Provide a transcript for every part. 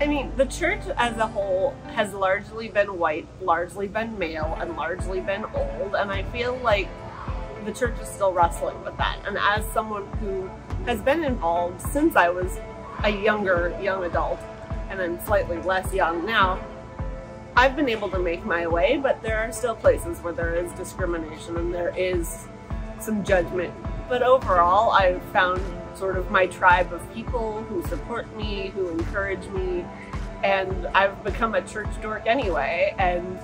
I mean, the church as a whole has largely been white, largely been male, and largely been old, and I feel like the church is still wrestling with that. And as someone who has been involved since I was a younger young adult, and I'm slightly less young now, I've been able to make my way, but there are still places where there is discrimination and there is some judgment. But overall, I've found sort of my tribe of people who support me, who encourage me, and I've become a church dork anyway. And,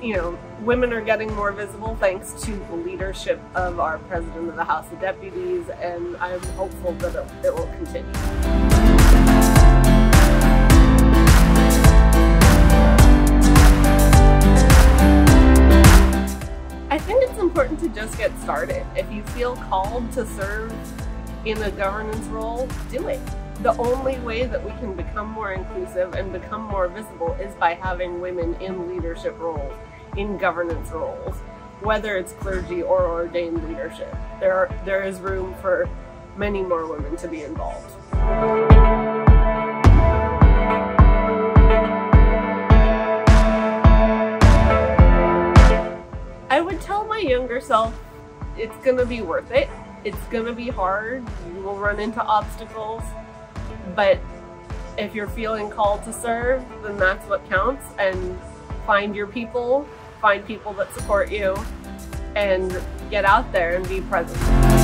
you know, women are getting more visible thanks to the leadership of our President of the House of Deputies, and I'm hopeful that it, will continue. It's important to just get started. If you feel called to serve in a governance role, do it. The only way that we can become more inclusive and become more visible is by having women in leadership roles, in governance roles, whether it's clergy or ordained leadership. There, are, there is room for many more women to be involved. My younger self it's gonna be worth it. It's gonna be hard. You will run into obstacles. But if you're feeling called to serve, then that's what counts. And find your people, find people that support you, and get out there and be present.